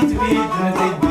Sweet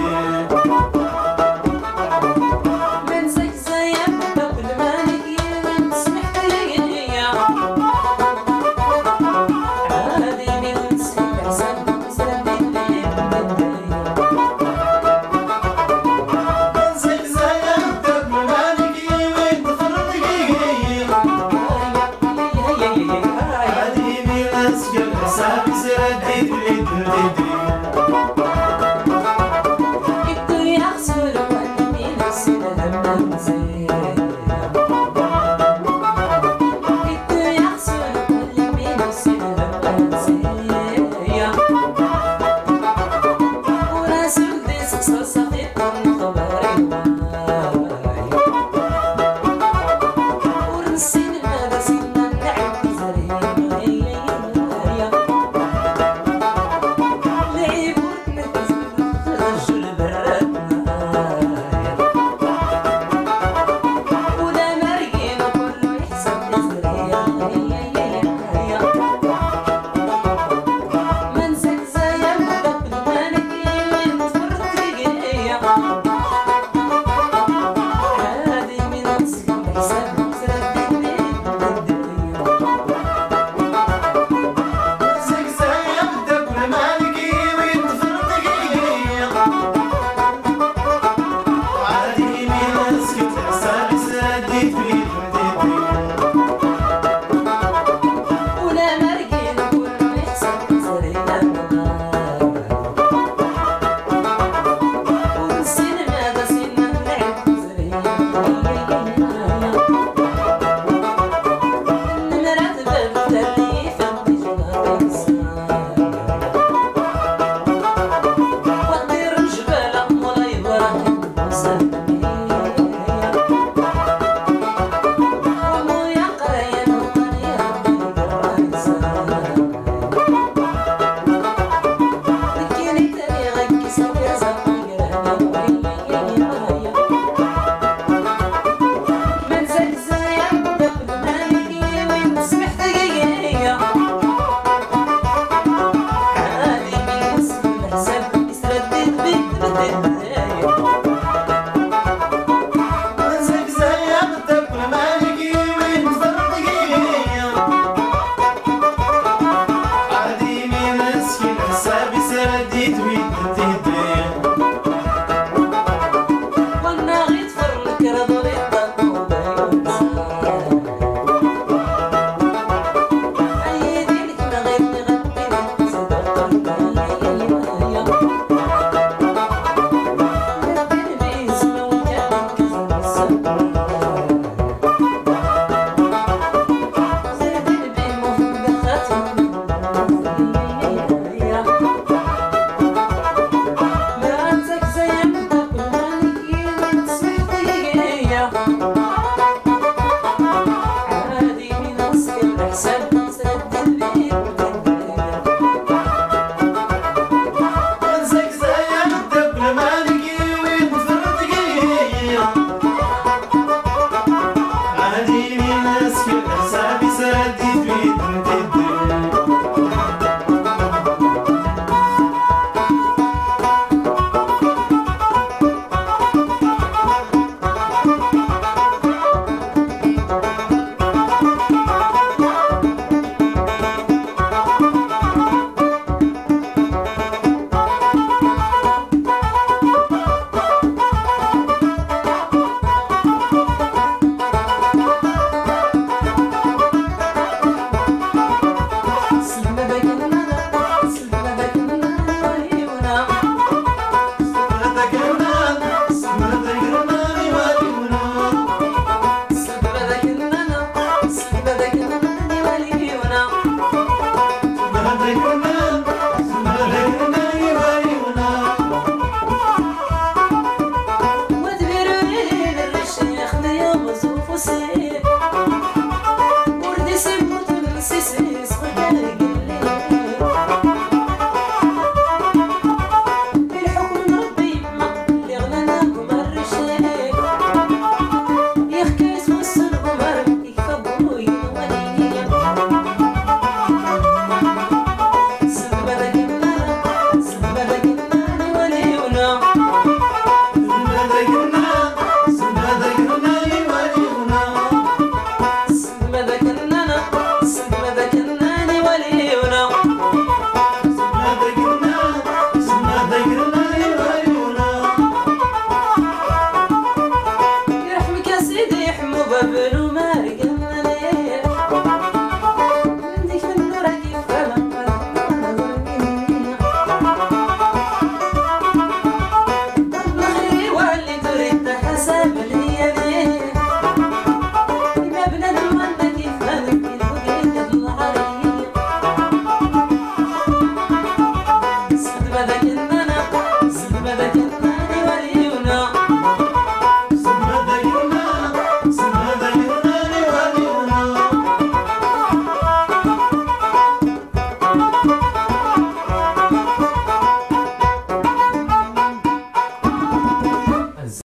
Yeah. Thank you.